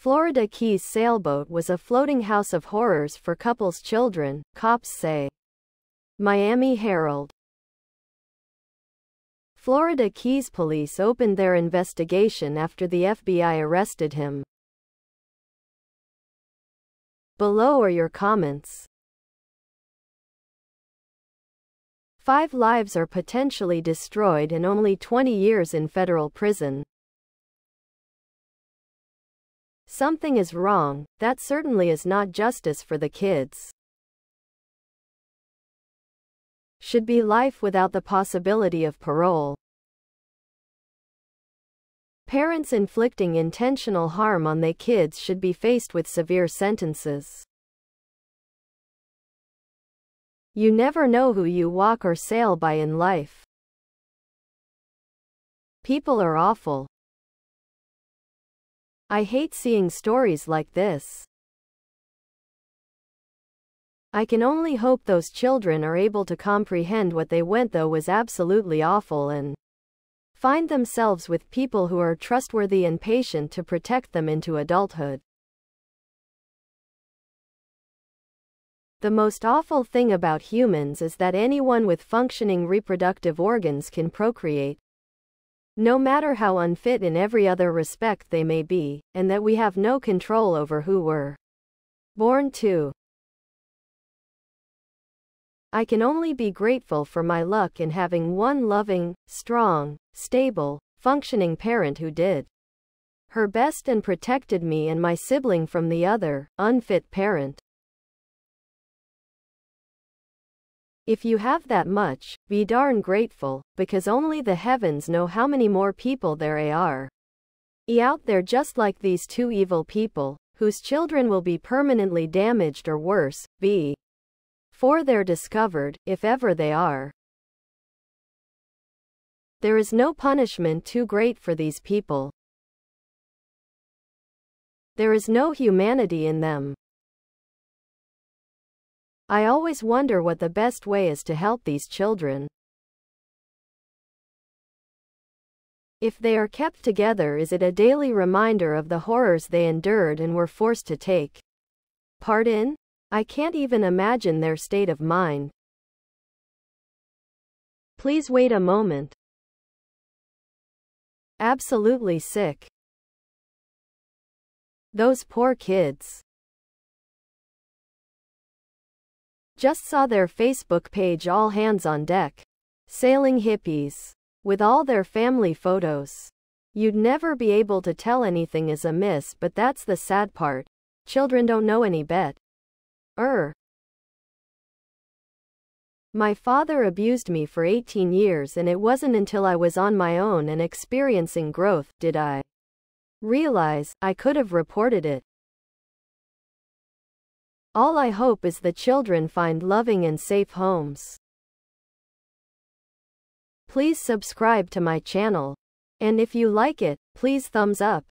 Florida Keys sailboat was a floating house of horrors for couples' children, cops say. Miami Herald. Florida Keys police opened their investigation after the FBI arrested him. Below are your comments. Five lives are potentially destroyed and only 20 years in federal prison. Something is wrong, that certainly is not justice for the kids. Should be life without the possibility of parole. Parents inflicting intentional harm on their kids should be faced with severe sentences. You never know who you walk or sail by in life. People are awful. I hate seeing stories like this. I can only hope those children are able to comprehend what they went though was absolutely awful and find themselves with people who are trustworthy and patient to protect them into adulthood. The most awful thing about humans is that anyone with functioning reproductive organs can procreate, no matter how unfit in every other respect they may be, and that we have no control over who we're born to. I can only be grateful for my luck in having one loving, strong, stable, functioning parent who did her best and protected me and my sibling from the other, unfit parent. If you have that much, be darn grateful, because only the heavens know how many more people there are. E out there just like these two evil people, whose children will be permanently damaged or worse, be. For they're discovered, if ever they are. There is no punishment too great for these people. There is no humanity in them. I always wonder what the best way is to help these children. If they are kept together is it a daily reminder of the horrors they endured and were forced to take part in? I can't even imagine their state of mind. Please wait a moment. Absolutely sick. Those poor kids. Just saw their Facebook page all hands on deck. Sailing hippies. With all their family photos. You'd never be able to tell anything is amiss but that's the sad part. Children don't know any bet. Er. My father abused me for 18 years and it wasn't until I was on my own and experiencing growth did I realize I could have reported it. All I hope is the children find loving and safe homes. Please subscribe to my channel. And if you like it, please thumbs up.